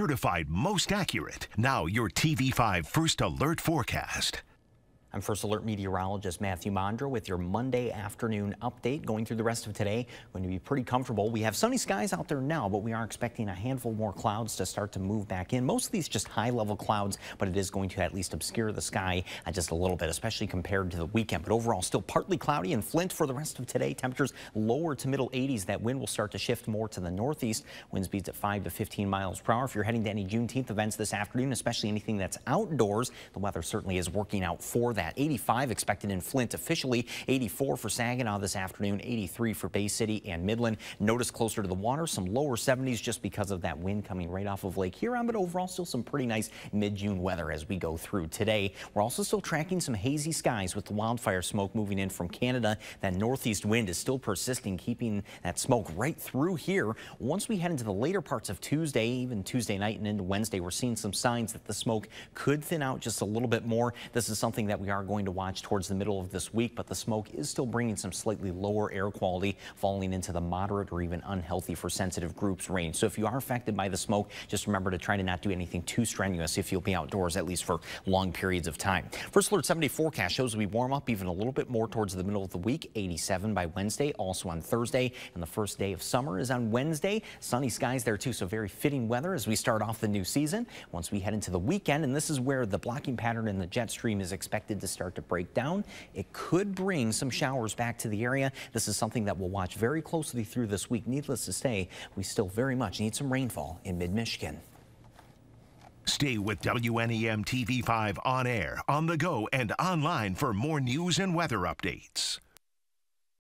certified most accurate. Now, your TV5 First Alert forecast. I'm First Alert meteorologist Mathieu Mondro with your Monday afternoon update. Going through the rest of today, going to be pretty comfortable. We have sunny skies out there now, but we are expecting a handful more clouds to start to move back in. Most of these just high level clouds, but it is going to at least obscure the sky just a little bit, especially compared to the weekend. But overall, still partly cloudy in Flint for the rest of today. Temperatures lower to middle 80s. That wind will start to shift more to the northeast. Wind speeds at 5 to 15 miles per hour. If you're heading to any Juneteenth events this afternoon, especially anything that's outdoors, the weather certainly is working out for that that. 85 expected in Flint officially, 84 for Saginaw this afternoon, 83 for Bay City and Midland. Notice closer to the water, some lower 70s just because of that wind coming right off of Lake Huron, but overall still some pretty nice mid-June weather as we go through today. We're also still tracking some hazy skies with the wildfire smoke moving in from Canada. That northeast wind is still persisting, keeping that smoke right through here. Once we head into the later parts of Tuesday, even Tuesday night and into Wednesday, we're seeing some signs that the smoke could thin out just a little bit more. This is something that we are going to watch towards the middle of this week, but the smoke is still bringing some slightly lower air quality, falling into the moderate or even unhealthy for sensitive groups range. So if you are affected by the smoke, just remember to try to not do anything too strenuous if you'll be outdoors, at least for long periods of time. First Alert 7 day forecast shows we warm up even a little bit more towards the middle of the week, 87 by Wednesday, also on Thursday, and the first day of summer is on Wednesday. Sunny skies there too, so very fitting weather as we start off the new season. Once we head into the weekend, and this is where the blocking pattern in the jet stream is expected to start to break down. It could bring some showers back to the area. This is something that we'll watch very closely through this week. Needless to say, we still very much need some rainfall in mid-Michigan. Stay with WNEM TV5 on air, on the go, and online for more news and weather updates.